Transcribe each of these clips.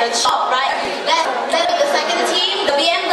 right? Let's, let the second team, the BM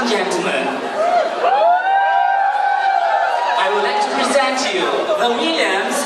and gentlemen, I would like to present you the Williams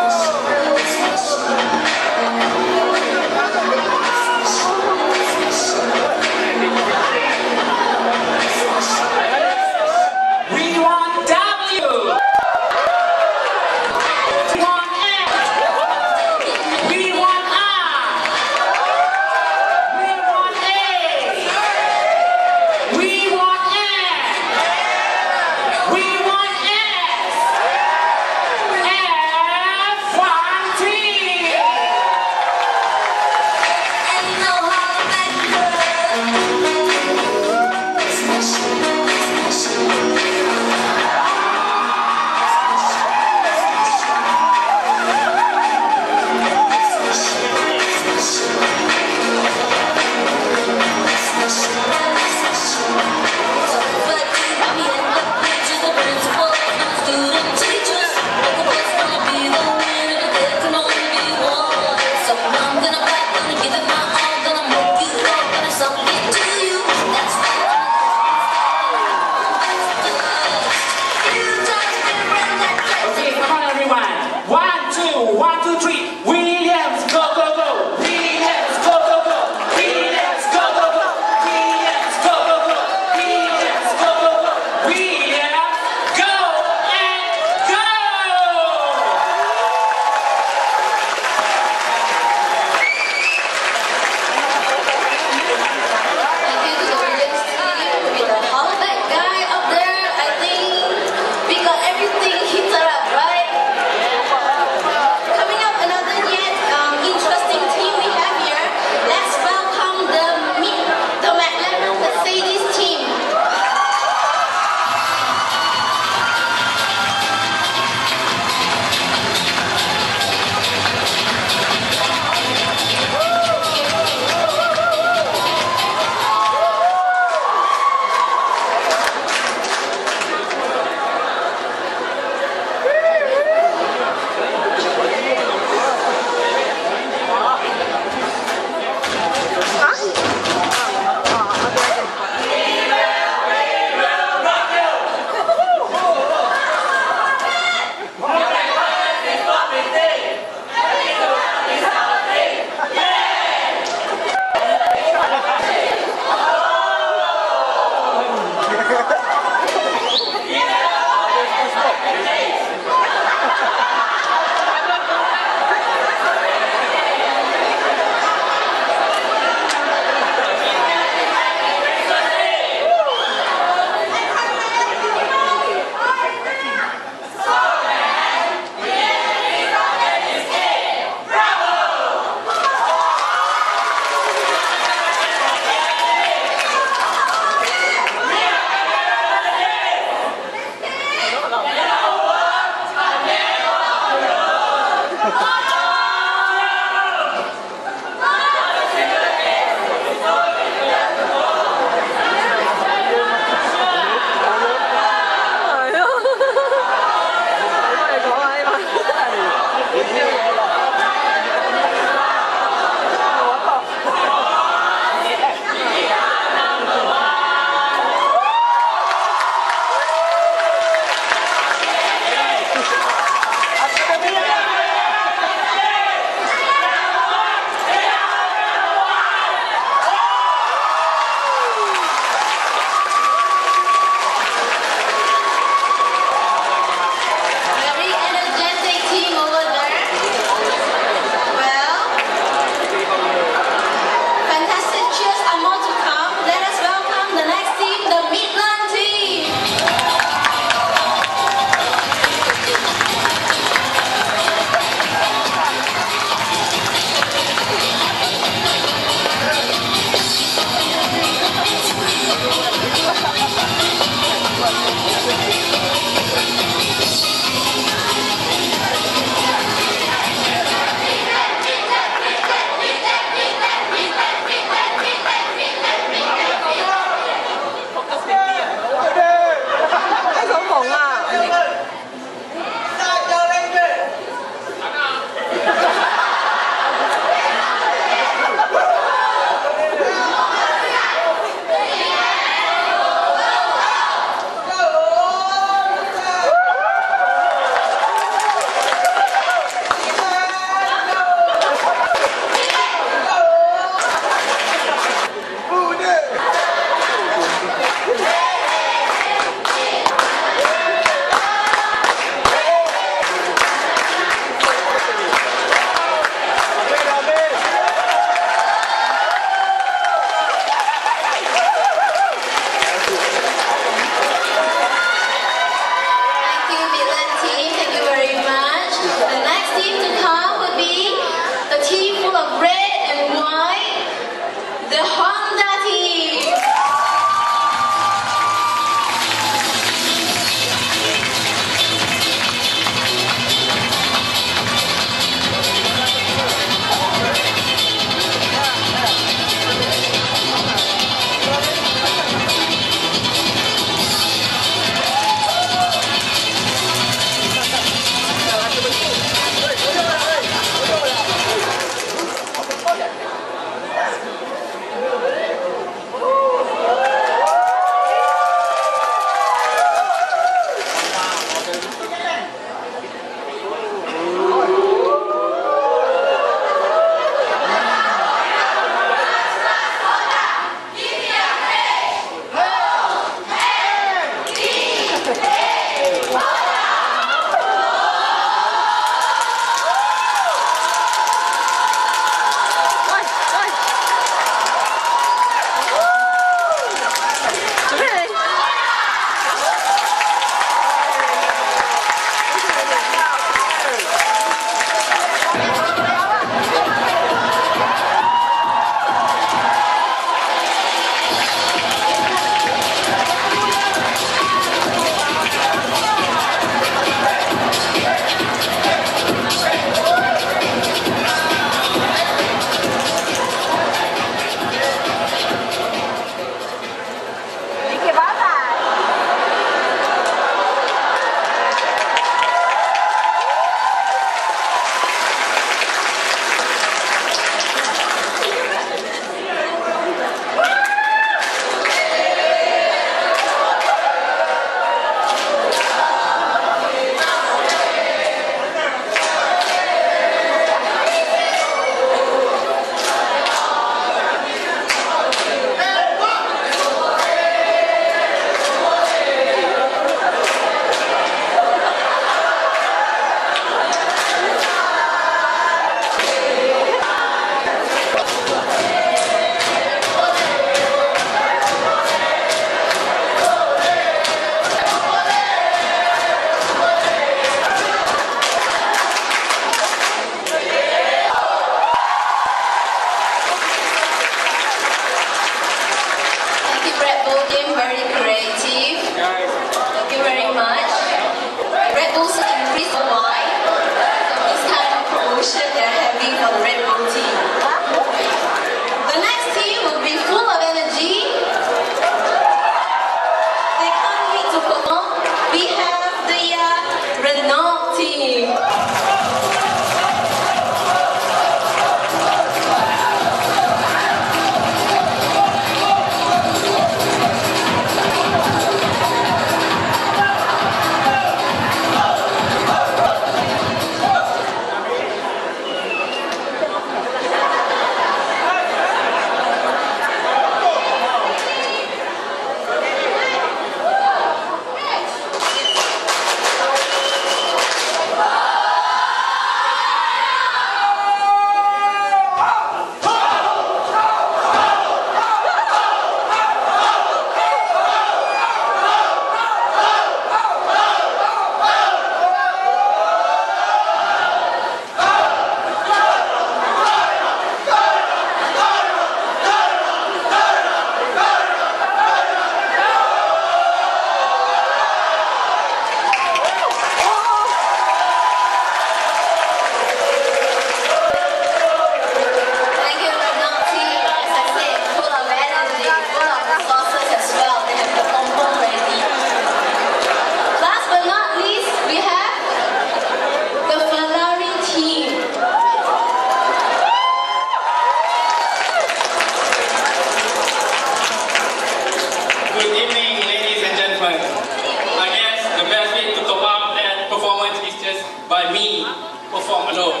perform alone.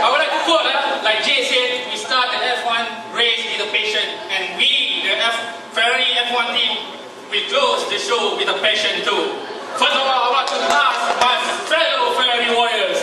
I would like to quote, uh, like Jay said, we start the F1 race with a passion, and we, the F Ferrari F1 team, we close the show with a passion too. First of all, I want to ask my fellow Ferrari warriors,